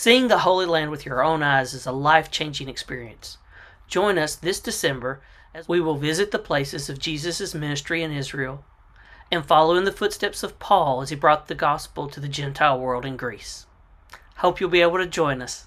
Seeing the Holy Land with your own eyes is a life changing experience. Join us this December as we will visit the places of Jesus' ministry in Israel and follow in the footsteps of Paul as he brought the gospel to the Gentile world in Greece. Hope you'll be able to join us.